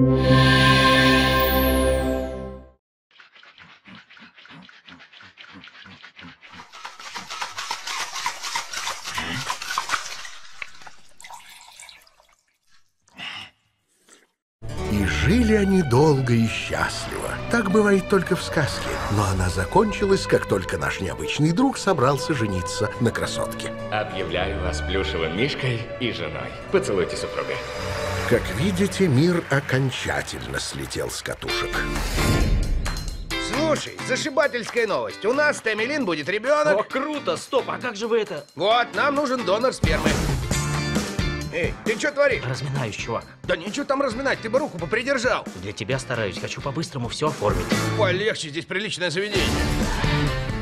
И жили они долго и счастливо. Так бывает только в сказке. Но она закончилась, как только наш необычный друг собрался жениться на красотке. Объявляю вас плюшевым мишкой и женой. Поцелуйте супруга. Как видите, мир окончательно слетел с катушек. Слушай, зашибательская новость. У нас с Тэмилин будет О, ребенок. круто! Стоп, а как же вы это? Вот, нам нужен донор спермы. Эй, ты что творишь? Разминаюсь, чувак. Да ничего там разминать, ты бы руку попридержал. Для тебя стараюсь, хочу по-быстрому все оформить. Полегче, здесь приличное заведение.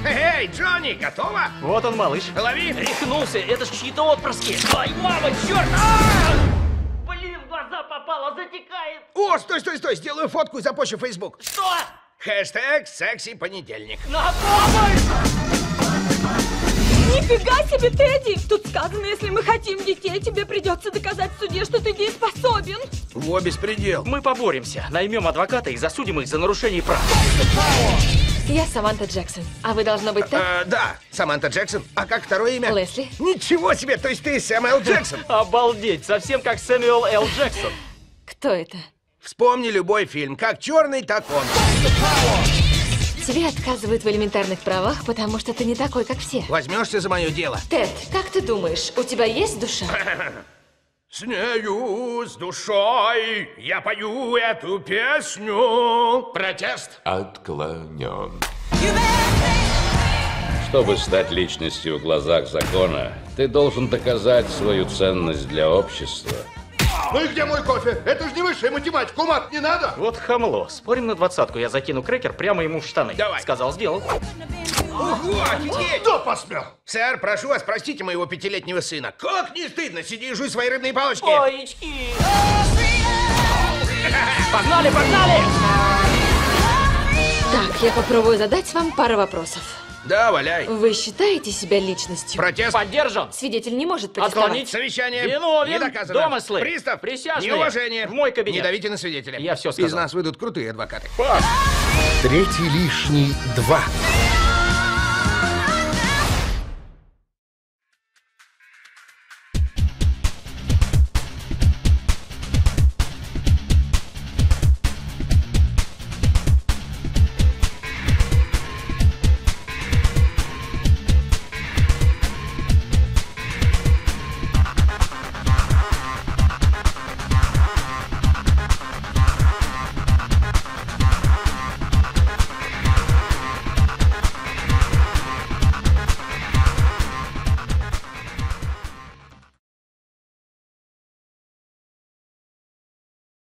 Эй, Джонни, готова? Вот он, малыш. Лови. Рехнулся, это ж чьи-то отпрыски. Ай, мама, черт! А! В глаза попало, затекает. О, стой, стой, стой, сделаю фотку и запущу в Facebook. Что? Хэштег секси понедельник. На помощь! Нифига себе, Тедди! Тут сказано, если мы хотим детей, тебе придется доказать в суде, что ты дееспособен. Во, беспредел. Мы поборемся, наймем адвоката и засудим их за нарушение прав. Я Саманта Джексон. А вы должно быть так? Э, да, Саманта Джексон. А как второе имя? Лесли. Ничего себе, то есть ты Сэмюэл Джексон. Обалдеть, совсем как Сэмюэл Л. Джексон. Кто это? Вспомни любой фильм, как черный, так он. Тебе отказывают в элементарных правах, потому что ты не такой, как все. Возьмешься за мое дело. Тед, как ты думаешь, у тебя есть душа? С нею, с душой, я пою эту песню. Протест. Отклонен. Чтобы стать личностью в глазах закона, ты должен доказать свою ценность для общества. Ну и где мой кофе? Это же не высшая математика, ума не надо. Вот хамло. Спорим на двадцатку, я закину крекер прямо ему в штаны. Давай. Сказал, сделал. Ого, офигеть! Кто посмел? Сэр, прошу вас, простите моего пятилетнего сына. Как не стыдно, сиди и жуй свои рыбные палочки. Оечки! Погнали, погнали! Так, я попробую задать вам пару вопросов. Да, валяй. Вы считаете себя личностью? Протест. Поддержан! Свидетель не может протестовать. Отклонить. Совещание. Виновен. Не доказано. Домыслы. Пристав. Присяжные. Неуважение. В мой кабинет. Не давите на свидетеля. Я всё сказал. Из нас выйдут крутые адвокаты. Третий лишний два.